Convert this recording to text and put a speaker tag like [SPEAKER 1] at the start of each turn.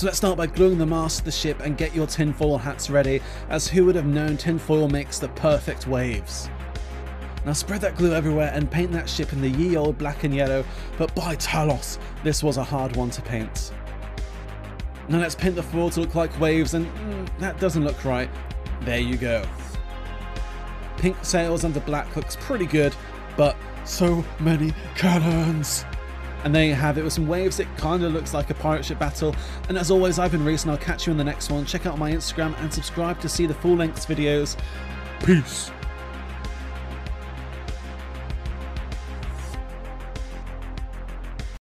[SPEAKER 1] So let's start by gluing the mast of the ship and get your tinfoil hats ready, as who would have known tinfoil makes the perfect waves. Now spread that glue everywhere and paint that ship in the ye old black and yellow, but by Talos, this was a hard one to paint. Now let's paint the foil to look like waves and mm, that doesn't look right. There you go. Pink sails under black looks pretty good, but so many cannons! And there you have it with some waves, it kinda looks like a pirate ship battle. And as always, I've been Reese and I'll catch you in the next one. Check out my Instagram and subscribe to see the full length videos. Peace!